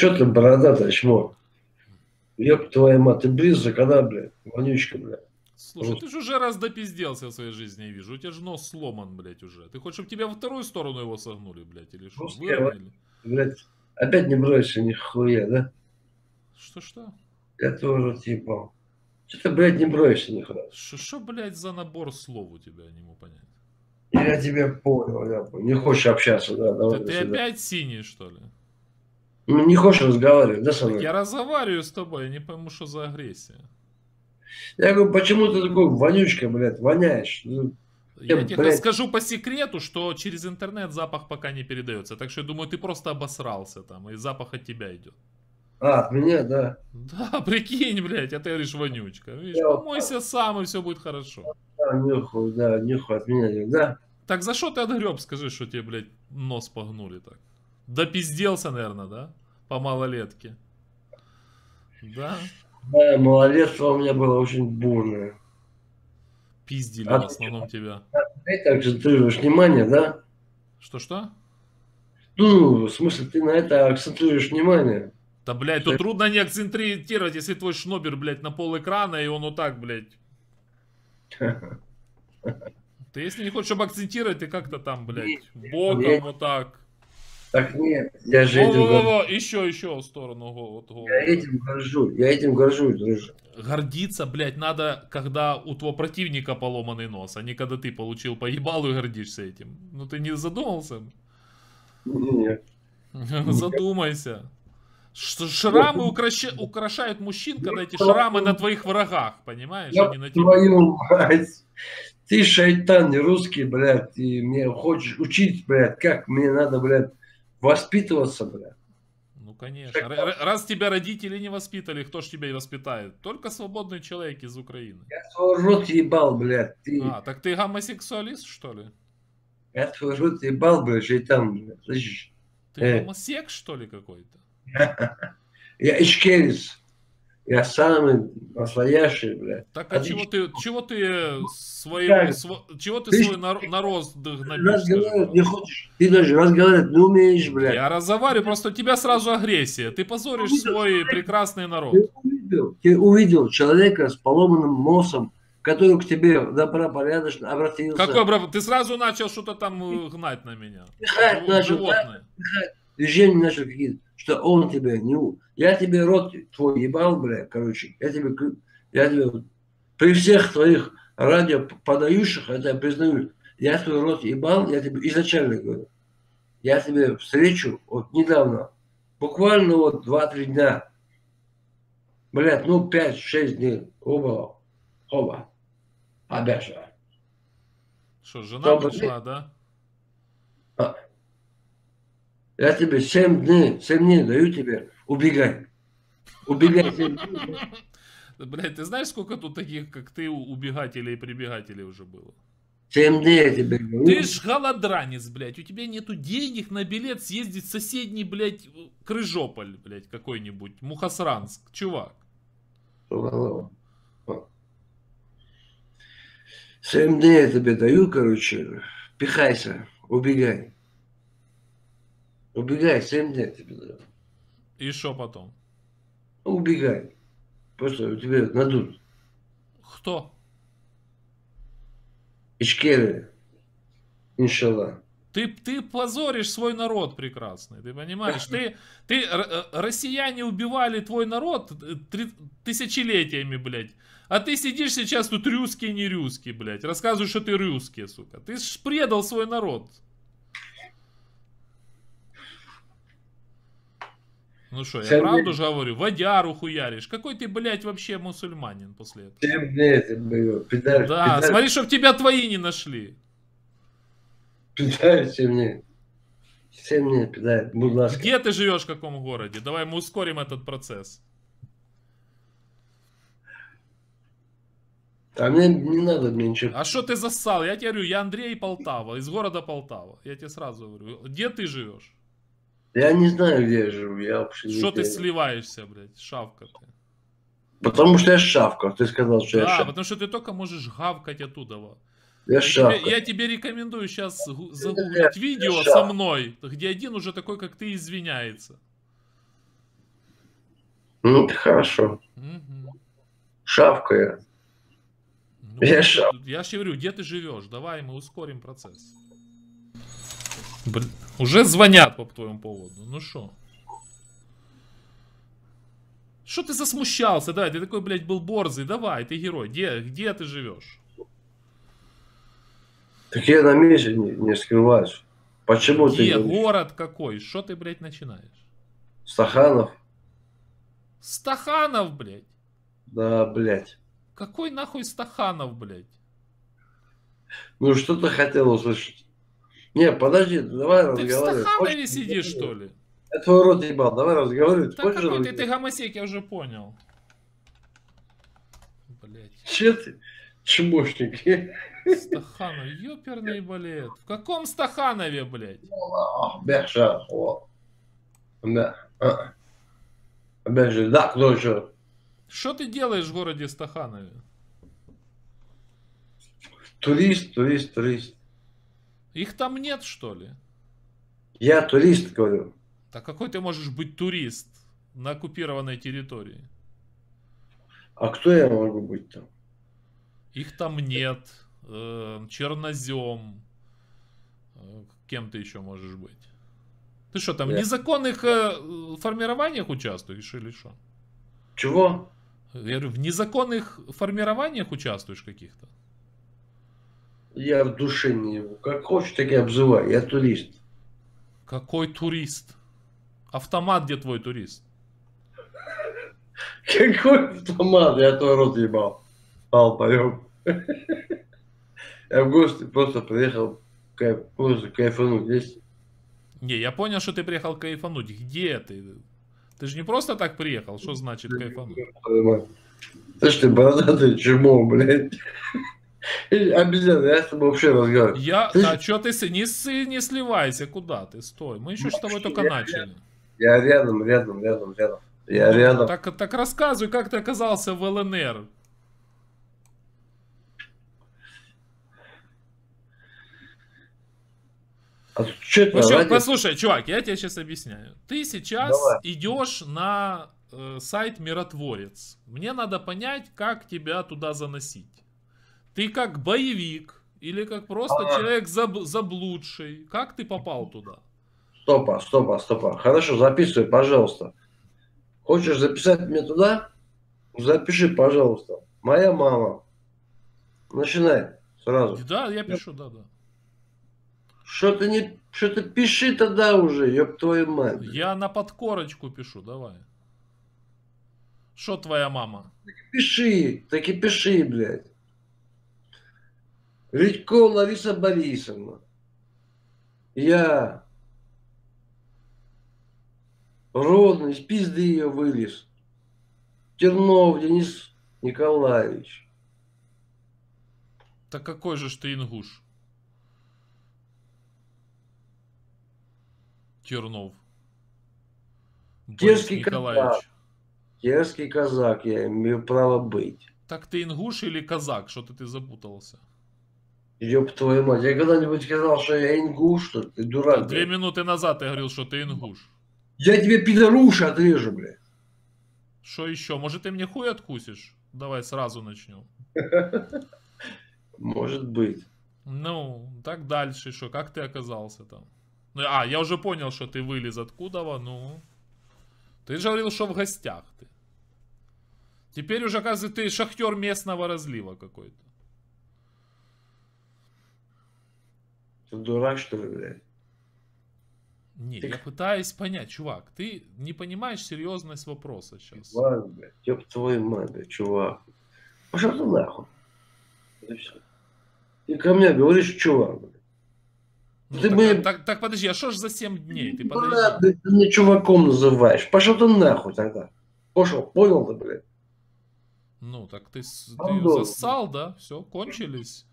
Что ты, бородатый чмо? Ёб твою мать, ты близко когда, блядь? Вонючка, блядь. Слушай, ты же уже раз допизделся в своей жизни, я вижу. У тебя же нос сломан, блядь, уже. Ты хочешь, чтобы тебя во вторую сторону его согнули, блядь, или что? Выровняли? Блядь, опять не бросишься нихуя, да? Что-что? Я тоже типа. Что ты, блядь, не бросишься нихуя? Что, блядь, за набор слов у тебя, я не могу понять. Я тебя понял, я понял. Не хочешь общаться, да, давай. Ты, до ты опять синий, что ли? Ну, не хочешь разговаривать, да, со мной? я разговариваю с тобой, я не пойму, что за агрессия. Я говорю, почему ты такой вонючка, блядь, воняешь? Ну, Я Э, тебе блядь. скажу по секрету, что через интернет запах пока не передается. Так что я думаю, ты просто обосрался там, и запах от тебя идет. А, от меня, да. Да, прикинь, блядь, а ты говоришь вонючка. Видишь, Я вот помойся сам, и все будет хорошо. Да, нюхаю, да, нюхаю от меня, да. Так за что ты отгреб, скажи, что тебе, блядь, нос погнули так? Допизделся, наверное, да? По малолетке. Да? Да, малолетство у меня было очень бурное. Пиздили А в ты основном тебя. Ты так акцентрируешь внимание, да? Что-что? Ну, в смысле, ты на это акцентрируешь внимание. Да, блядь, тут трудно не акцентрировать, если твой шнобер, блядь, на пол экрана, и он вот так, блядь. Ты если не хочешь, чтобы акцентировать, ты как-то там, блядь, боком вот так. Так нет, я же этим, Во-во-во, еще, еще в сторону го- голову. я этим горжусь, я этим горжусь, дружище. Гордиться, блядь, надо, когда у твоего противника поломанный нос, а не когда ты получил по ебалу и гордишься этим. Ну ты не задумался? Нет. Задумайся. Ш- Шрамы украща- украшают мужчин, когда эти шрамы на твоих врагах, понимаешь, а Я не на тебе. твою мать. Ты шайтан не русский, блядь, и мне хочешь учить, блядь, как мне надо, блядь, воспитываться, блядь. Ну, конечно. Р- раз тебя родители не воспитали, кто ж тебя и воспитает? Только свободный человек из Украины. Я твой рот ебал, блядь, ты. А, так ты гомосексуалист, что ли? Я твой рот ебал, блядь, шайтан, блядь, слышишь? Ты Э. гомосек, что ли, какой-то? Я ичкерис. Я самый настоящий, блядь. Так а Отлично. чего ты, чего ты свой, Как? сво- чего ты Ты свой нар- народ гнобишь? не хочешь. Ты даже разговаривать не умеешь, блядь. Я разговариваю, просто у тебя сразу агрессия. Ты позоришь Увидел, свой прекрасный народ. Ты увидел, ты увидел человека с поломанным носом, который к тебе добропорядочно обратился. Какой брат? Ты сразу начал что-то там э, гнать на меня. Пихать Жив- начал, Животное. Движение начал какие-то, что он тебе не... Я тебе рот твой ебал, бля, короче. Я тебе, я тебе при всех твоих радио подающих, это я признаю, я твой рот ебал, я тебе изначально говорю. Я тебе встречу вот недавно, буквально вот 2-3 дня, блядь, ну 5-6 дней, оба, оба, обязательно. Что, жена Добрый пришла, да? Я тебе 7 дней, 7 дней даю тебе, убегай. Убегай 7 дней. Блядь, ты знаешь, сколько тут таких, как ты, убегателей и прибегателей уже было? 7 дней я тебе говорю. Ты ж голодранец, блядь. У тебя нету денег на билет съездить в соседний, блядь, Крыжополь, блядь, какой-нибудь. Мухосранск. Чувак. Семь дней я тебе даю, короче, пихайся, убегай. Убегай, семь дней тебе. И что потом? Ну, Убегай. Просто тебе надут. Кто? Ичкеры. Иншаллах. Ты, ты позоришь свой народ прекрасный, ты понимаешь? Ты, ты, р- э, россияне убивали твой народ э, три- тысячелетиями, блядь. А ты сидишь сейчас тут русский, не русский, блядь. Рассказываешь, что ты русский, сука. Ты ж предал свой народ. Ну что, я Семь правду дней. же говорю? Водяру хуяришь. Какой ты, блядь, вообще мусульманин после этого? Семь дней даю. Пидар, Да, пидар, смотри, чтоб тебя твои не нашли. пидар, семь дней. Семь дней, пидар, будь ласка. Где ты живешь, в каком городе? Давай мы ускорим этот процесс. А мне не надо мне ничего. А что ты зассал? Я тебе говорю, я Андрей Полтава, из города Полтава. Я тебе сразу говорю. Где ты живешь? Я не знаю, где я живу. Я вообще не Что ты знаю. сливаешься, блядь, шавка ты? Потому что я шавка. Ты сказал, что я Да, шавка. потому что ты только можешь гавкать оттуда. Я Я тебе, шавка. я тебе рекомендую сейчас гу- Я- загуглить видео я со шавка. мной, где один уже такой, как ты, извиняется. Ну, хорошо. Мгм. Шавкая. Ну, Я вот шо? тут- я же говорю, где ты живешь? Давай мы ускорим процесс. Блин, уже звонят по твоему поводу. Ну что? Что ты засмущался? Давай, ты такой, блядь, был борзый. Давай, ты герой. Где, где ты живешь? Так я на месте не, не скрываюсь. Почему Где? ты Город какой? Что ты, блядь, начинаешь? Стаханов? Стаханов, блядь. Да, блядь. Какой нахуй Стаханов, блядь? Ну, что ты хотел услышать? Не, подожди, давай Ты в разговаривай. Стаханове Хочешь- сидишь, что ли? Я твой рот ебал, давай разговаривай. Да Хочешь какой ты, разговаривать? ты гомосек, я уже понял. Блять. Че ты, чмошник? Стаханов, ёперный балет. В каком Стаханове, блядь? Беша, о. Да. а. Же, да, кто еще? Что ты делаешь в городе Стаханове? Турист, турист, турист. Их там нет, что ли? Я турист, говорю. Так какой ты можешь быть турист на оккупированной территории? А кто я могу быть там? Их там нет. Э, чернозем. Э, кем ты еще можешь быть? Ты что, там в незаконных э, формированиях участвуешь или что? Чего? Я говорю, в незаконных формированиях участвуешь каких-то? Я в душе не его. Как хочешь, так и обзывай. Я турист. Какой турист? Автомат, где твой турист? Какой автомат? Я твой рот ебал. Пал, поем. Я в гости просто приехал кайф, просто кайфануть. Здесь Не, я понял, что ты приехал кайфануть. Где ты? Ты же не просто так приехал. Что значит кайфануть? Что, ты бородатый чмо, блядь. Обезьяна, я с тобой вообще разговариваю. Я... А что ты... Не, не сливайся, куда ты? Стой. Мы еще с тобой только Я- начали. Я рядом, рядом, рядом, рядом. Я рядом. Так, так рассказывай, как ты оказался в ЛНР. А что ради- послушай, чувак, я тебе сейчас объясняю. Ты сейчас Давай. идешь на э, сайт Миротворец. Мне надо понять, как тебя туда заносить. Ты как боевик или как просто Ага. человек заб- заблудший. Как ты попал туда? Стопа, стопа, стопа. Хорошо, записывай, пожалуйста. Хочешь записать меня туда? Запиши, пожалуйста. Моя мама. Начинай сразу. Да, я пишу, да, да. Что ты не... Что ты пиши тогда уже, ёб твою мать. Я на подкорочку пишу, давай. Что твоя мама? Пиши, так и пиши, блядь. Редько Лариса Борисовна. Я родный, из пизды ее вылез. Тернов Денис Николаевич. Так какой же ж ты ингуш? Тернов. Дерзкий Николаевич. Дерзкий казак, я имею право быть. Так ты ингуш или казак? Что-то ты запутался. Ёб твою мать, я когда-нибудь сказал, что я ингуш, что ты дурак. Две блядь? минуты назад ты говорил, что ты ингуш. Я тебе пидоруши отрежу, блядь. Что еще? Может, ты мне хуй откусишь? Давай сразу начнем. Может быть. Ну, так дальше, что? Как ты оказался там? Ну, а, я уже понял, что ты вылез откуда, ну. Ты же говорил, что в гостях ты. Теперь уже, оказывается, ты шахтер местного разлива какой-то. Ты дурак, что ли, блядь? Не, Ты- я пытаюсь понять, чувак, ты не понимаешь серьезность вопроса сейчас. Ладно, блядь, ёб твою мать, блядь, чувак. Пошел ты нахуй. Это. Ты ко мне говоришь, чувак, блядь. Ну, ты так, бы- так, так, подожди, а что ж за 7 дней? Ты подожди. ты меня чуваком называешь. Пошел ты нахуй тогда. Пошел, понял ты, блядь? Ну, так ты, ты да. зассал, да? Все, кончились.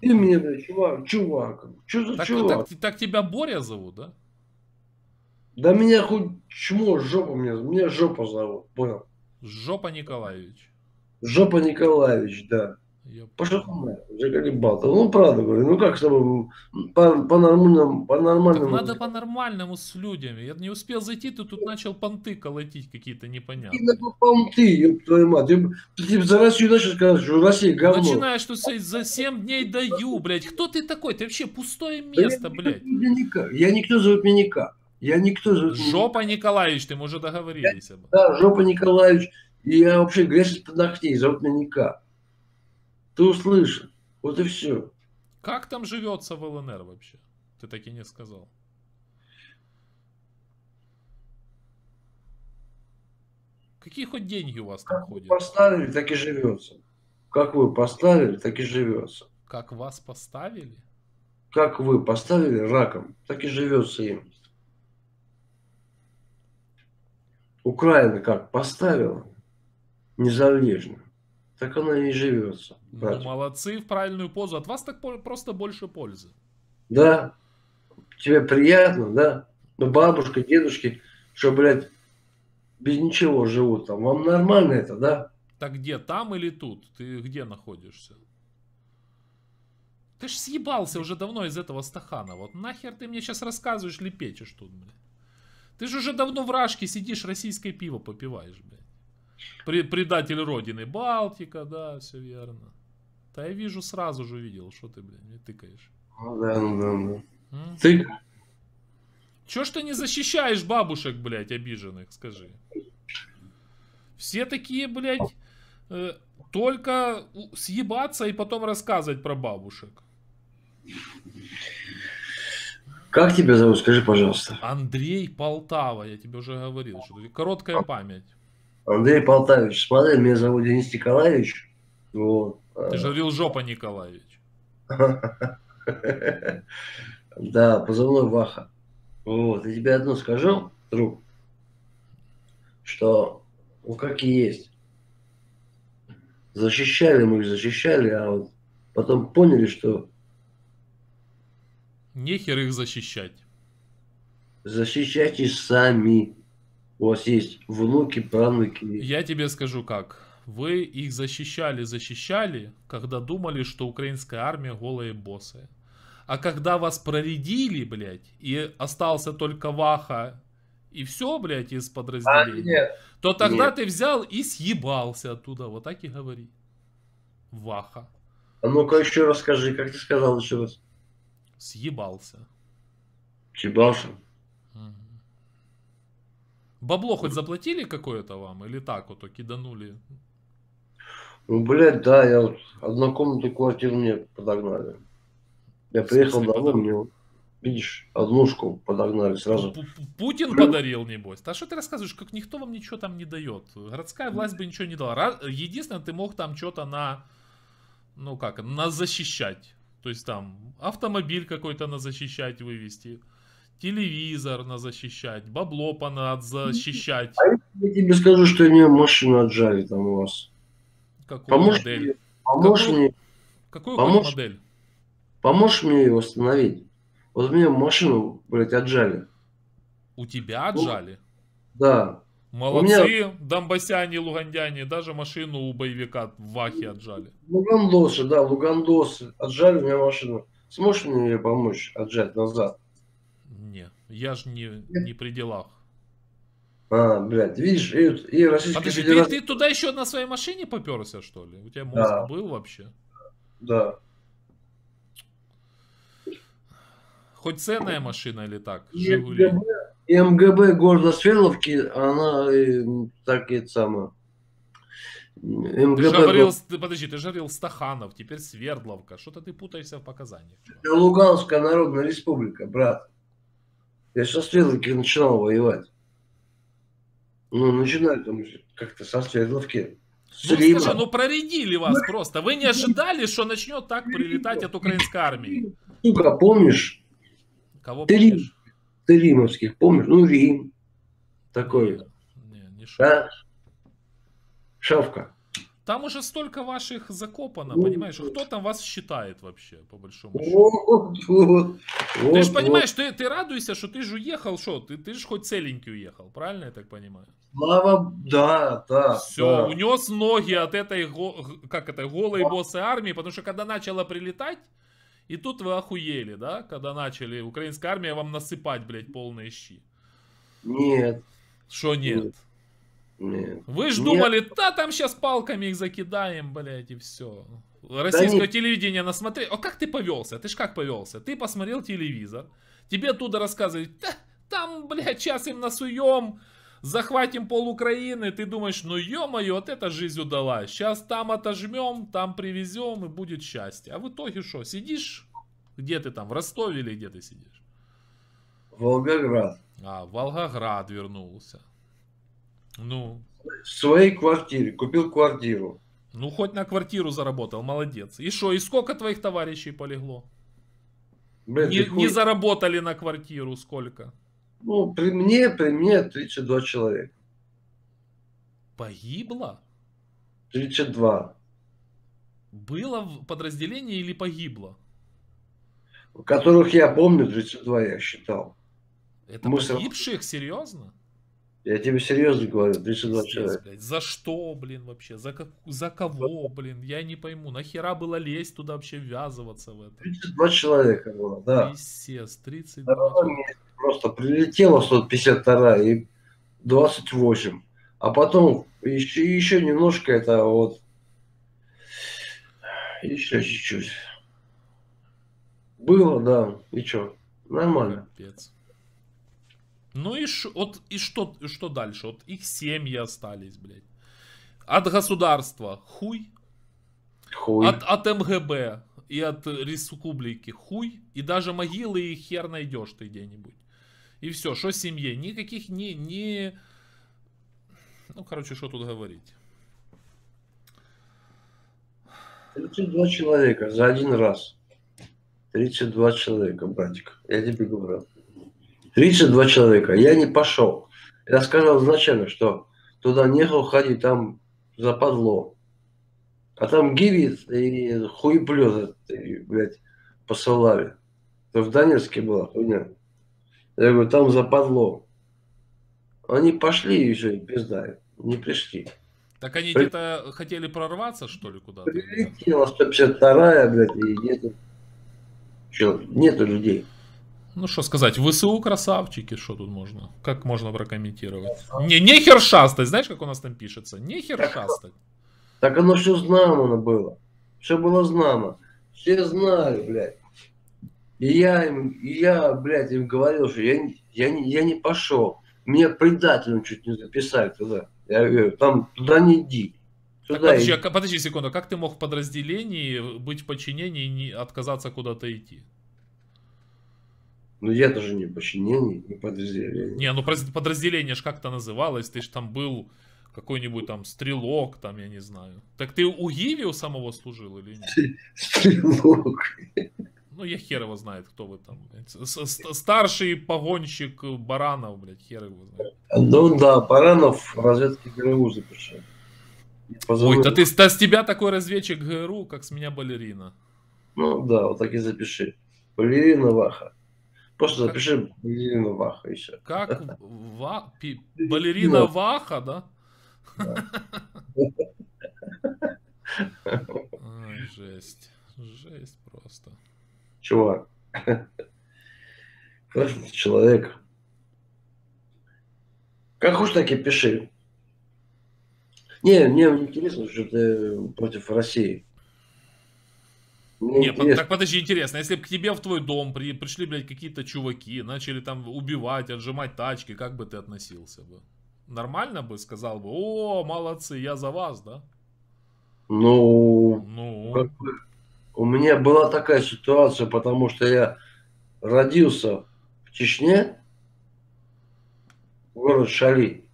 Ты мне, блядь, чувак, чувак. Что за Так, чувак? так, так тебя Боря зовут, да? Да меня хоть чмо, жопа мне, меня жопа зовут, понял? Жопа Николаевич. Жопа Николаевич, да. Я Пошел нахуй, заколебал. Ну, правда, говорю, ну как с тобой по, по нормальному, по Так нормальному. надо по-нормальному с людьми. Я не успел зайти, ты тут начал понты колотить какие-то И непонятные. напопал ты, ёб твою мать. Ты, ты, типа за Россию начал сказать, что Россия говно. Начинаешь тут за 7 дней даю, блядь. Кто ты такой? Ты вообще пустое Да я место, никто блядь. меня никак. Я никто зовут меня никак. Я никто зовут меня Жопа Николаевич, ты мы уже договорились об этом. Да, Жопа Николаевич. И я вообще грязь из-под ногтей, зовут меня никак. Ты услышал. Вот и все. Как там живется в ЛНР вообще? Ты так и не сказал. Какие хоть деньги у вас там Как ходят? поставили, так и живется. Как вы поставили, так и живется. Как вас поставили? Как вы поставили раком, так и живется им. Украина как поставила незалежно, так она и живется. Ну, молодцы, в правильную позу. От вас так просто больше пользы. Да, тебе приятно, да? Но бабушка, дедушки, что, блядь, без ничего живут там. Вам нормально это, да? Так где, там или тут? Ты где находишься? Ты ж съебался уже давно из этого стахана. Вот нахер ты мне сейчас рассказываешь, лепечешь тут, блядь. Ты же уже давно в Рашке сидишь, российское пиво попиваешь, блядь. Предатель Родины. Балтика, да, все верно. Да я вижу, сразу же видел, что ты, блядь, мне тыкаешь. Ну да, ну да, ну. М? Ты, Чё ж ты не защищаешь бабушек, блядь, обиженных, скажи? Все такие, блядь, э, только съебаться и потом рассказывать про бабушек. как тебя зовут, скажи, пожалуйста. Андрей Полтава, я тебе уже говорил, что короткая память. Андрей Полтавич, смотри, меня зовут Денис Николаевич. Вот. Ты же говорил Жопа Николаевич. Да, позывной Ваха. Вот, и тебе одно скажу, друг, что, ну как и есть. Защищали мы их, защищали, а вот потом поняли, что Нехер их защищать. защищайтесь сами. У вас есть внуки, правнуки. Я тебе скажу как. Вы их защищали, защищали, когда думали, что украинская армия голые боссы. А когда вас проредили, блядь, и остался только Ваха и все, блядь, из А, подразделений, нет. то тогда нет. ты взял и съебался оттуда. Вот так и говори. Ваха. А ну-ка еще раз скажи, как ты сказал еще раз? Съебался. Чебался? Мгм. Бабло хоть заплатили какое-то вам? Или так вот киданули? Ну, блядь, да, я вот однокомнатную квартиру мне подогнали. Я приехал домой, мне, вот, видишь, однушку подогнали сразу. Пу- Пу- Путин подарил, небось. А что ты рассказываешь, как никто вам ничего там не дает? Городская власть бы ничего не дала. Единственное, ты мог там что-то на, ну как, на защищать. То есть там автомобиль какой-то на защищать вывести, телевизор на защищать, бабло по на защищать. Я тебе скажу, что мне машину отжали там у вас. Какую Поможешь модель? мне, поможешь Какую? мне, Какую поможешь? модель? поможешь мне ее восстановить? Вот мне машину, блядь, отжали. У тебя отжали? Да. Молодцы, донбассяне, лугандяне, даже машину у боевика в Вахе отжали. Лугандосы, да, лугандосы. Отжали у меня машину. Сможешь мне ее помочь отжать назад? Не, я же не, не при делах. А, блядь, видишь, и, и Российская Подожди, ты, Федерация... ты туда еще на своей машине поперся, что ли? У тебя мозг Да. был вообще? Да. Хоть ценная машина или так? И. МГБ, и МГБ города Свердловки, она э, так и самое. Ты МГБ же говорил, го- с- ты- подожди, ты же говорил Стаханов, теперь Свердловка. Что-то ты путаешься в показаниях. Это Луганская Народная Республика, брат. Я со Свердловки начинал воевать. Ну, начинали там как-то со Свердловки. С Ну Рима. скажи, ну проредили вас просто. Вы не ожидали, что начнет так прилетать от украинской армии? Сука, помнишь? Кого Ты помнишь? Ты римовских помнишь? Ну, Рим. Такой. Не, не шо. Да? Шавка. Там уже столько ваших закопано, Ну, понимаешь? Кто там вас считает вообще, по большому счету? Ты же понимаешь, ты, ты радуйся, что ты же уехал, что? Ты, ты же хоть целенький уехал, правильно я так понимаю? Слава, да, да. Все, да. унес ноги от этой, как это, голой боссы армии, потому что когда начало прилетать, и тут вы охуели, да? Когда начали украинская армия вам насыпать, блядь, полные щи. Нет, Что нет? нет. Вы ж Нет. думали, да там сейчас палками их закидаем, блядь, и все. Российское нет. телевидение насмотрел. А как ты повелся? Ты ж как повелся? Ты посмотрел телевизор, тебе оттуда рассказывают, «Да, там, блядь, сейчас им насуем, захватим пол Украины. Ты думаешь, ну ё-моё, вот эта жизнь удалась. Сейчас там отожмем, там привезем и будет счастье. А в итоге что, сидишь? Где ты там, в Ростове или где ты сидишь? Волгоград. А, Волгоград вернулся. Ну, В своей квартире. Купил квартиру. Ну, хоть на квартиру заработал, молодец. И что, и сколько твоих товарищей полегло? Блядь, Не, ты не хуй- заработали на квартиру сколько? Ну, при мне, при мне 32 человека. Погибло? 32. Было в подразделении или погибло? Которых я помню, 32 я считал. Это Мы с- погибших, серьезно? Я тебе серьезно говорю, 32 Пиздец, человека. блядь. За что, блин, вообще? За, как, за кого, блин? Я не пойму. Нахера было лезть туда вообще, ввязываться в это? 32 человека было, да. Пиздец, 32. На ровном месте просто прилетело 152 и 28. А потом еще, еще немножко это вот... Еще чуть-чуть. Было, да. И что? Нормально. Капец. Ну и, ш, вот, и что, что дальше? Вот их семьи остались, блядь. От государства хуй, Хуй. от, от МГБ и от республики хуй, и даже могилы и хер найдешь ты где-нибудь. И все, что семье? Никаких ни, ни... Ну, короче, что тут говорить? 32 человека за один раз. 32 человека, братик. Я тебе говорю. 32 человека. Я не пошел. Я сказал изначально, что туда не ходить, там западло. А там гивит и хуеплет, и, блядь, посылали. Это в Донецке была хуйня. Я говорю, там западло. Они пошли и все, и пизда. Не пришли. Так они При- где-то хотели прорваться, что ли, куда-то? Прилетела 152-я, блядь, и нету, чё, нету людей. Ну что сказать, ВСУ красавчики, что тут можно? Как можно прокомментировать? Не, нехер шастать, знаешь, как у нас там пишется? Нехер Так. шастать. Так оно все знамено было. Все было знамо. Все знали, блядь. И я им, и я, блядь, им говорил, что я, не- я, не, я не пошел. Меня предателем чуть не записали туда. Я говорю, там туда не иди. Так, Туда подожди, иди. а ка- подожди секунду, как ты мог в подразделении быть в подчинении и не отказаться куда-то идти? Ну я тоже не подчинение, не подразделение. Не, ну раз- подразделение ж как-то называлось, ты ж там был какой-нибудь там стрелок, там, я не знаю. Так ты у Гиви у самого служил или нет? Стрелок. Ну, я хер его знает, кто вы там. блядь. Старший погонщик Баранов, блядь, хер его знает. Ну да, Баранов в разведке ГРУ запиши. Ой, да ты, да с тебя такой разведчик ГРУ, как с меня балерина. Ну да, вот так и запиши. Балерина Ваха. Просто Как? запиши балерина Ваха и все. Как ва- пи- балерина Ваха, да? Ай, жесть. Жесть просто. Чувак. Классный человек. Как хочешь, так и пиши. Не, мне интересно, что ты против России. Мне Не, по- так подожди, интересно, если бы к тебе в твой дом при- пришли, блядь, какие-то чуваки, начали там убивать, отжимать тачки, как бы ты относился бы? Нормально бы сказал бы, о, молодцы, я за вас, да? Ну, Ну, как бы у меня была такая ситуация, потому что я родился в Чечне, город Шали.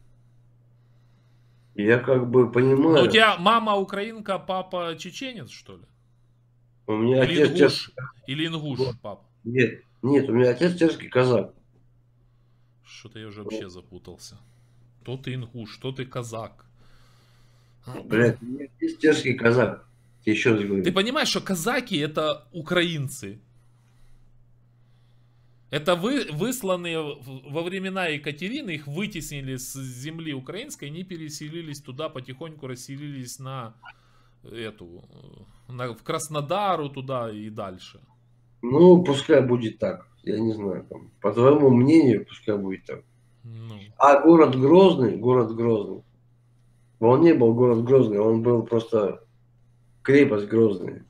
Я как бы ну понимаю, у тебя мама украинка, папа чеченец, что ли? У меня Или отец ингуш? Или ингуш, папа? Нет, нет, у меня отец терский казак. Что-то я уже вообще запутался. То ты ингуш, то ты казак. Блядь, у меня есть терский казак. Я еще раз говорю. Ты понимаешь, что казаки это украинцы? Это вы, высланные во времена Екатерины, их вытеснили с земли украинской, они переселились туда, потихоньку расселились на эту, э, на, в Краснодару туда и дальше. Ну, пускай будет так. Я не знаю. Там, по твоему мнению, пускай будет так. Ну, А город Грозный, город Грозный. Он не был город Грозный, он был просто крепость Грозная.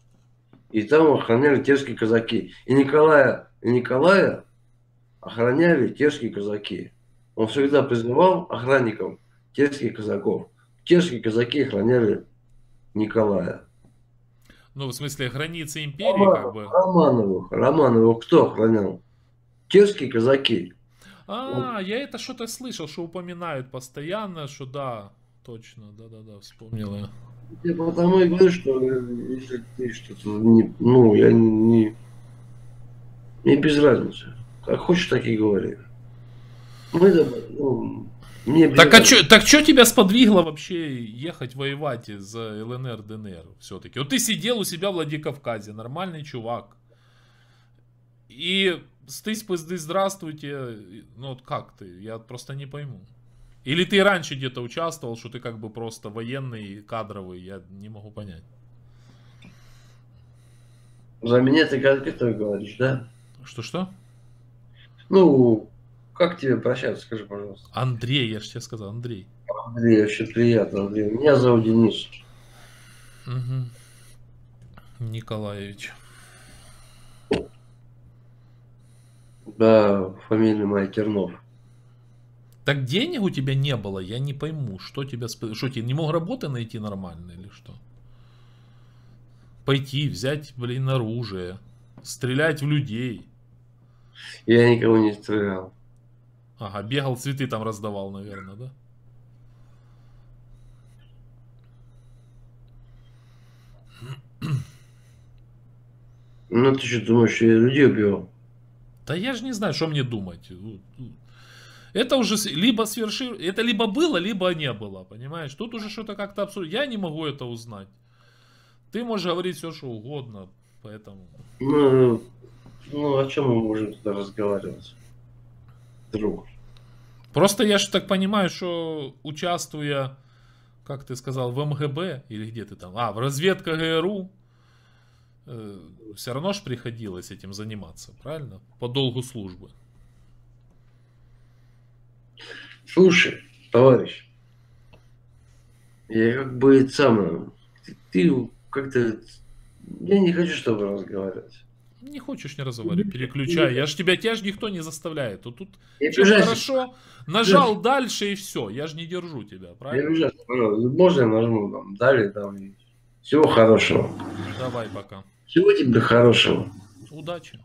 И там охраняли терские казаки. И Николая, и Николая охраняли терские казаки. Он всегда призывал охранников терских казаков. Терские казаки охраняли Николая. Ну, в смысле, границы империи, как бы. Романовых. Романовых кто охранял? Терские казаки. А, я это что-то слышал, что упоминают постоянно, что да, точно, да-да-да, вспомнил я. Я потому и говорю, что э, если ты что-то не, ну, я не, не без разницы. Как хочешь, так и говори. Мы, ну, мне Так а чё, так что тебя сподвигло вообще ехать воевать за ЛНР, ДНР все-таки? Вот ты сидел у себя в Владикавказе, нормальный чувак. И стысь пизды, здравствуйте. Ну вот как ты? Я просто не пойму. Или ты раньше где-то участвовал, что ты как бы просто военный, кадровый, я не могу понять. За меня ты как это говоришь, да? Что-что? Ну, как тебе прощаться, скажи, пожалуйста. Андрей, я же тебе сказал, Андрей. Андрей, очень приятно, Андрей. Меня зовут Денис. Мгм. Николаевич. Да, фамилия моя Тернов. Так денег у тебя не было, я не пойму, что тебя... Что, тебе не мог работы найти нормально или что? Пойти, взять, блин, оружие, стрелять в людей. Я никого не стрелял. Ага, бегал, цветы там раздавал, наверное, да? Ну, ты что думаешь, что я людей убивал? Да я же не знаю, что мне думать. Ну, Это уже либо сверши... Это либо было, либо не было, понимаешь? Тут уже что-то как-то абсурд. Я не могу это узнать. Ты можешь говорить все, что угодно, поэтому... Ну, ну, о чем мы можем тогда разговаривать? Друг. Просто я же так понимаю, что участвуя, как ты сказал, в МГБ, или где ты там, а, в разведка ГРУ, все равно же приходилось этим заниматься, правильно? По долгу службы. Слушай, товарищ, я как бы самое, ты, ты как-то, я не хочу с тобой разговаривать. Не хочешь, не разговаривай, переключай. Я ж тебя, тебя же никто не заставляет. Вот тут обижаюсь, хорошо, нажал дальше и все. Я же не держу тебя, правильно? Можно я нажму там, далее там, всего хорошего. Давай пока. Всего тебе хорошего. Удачи.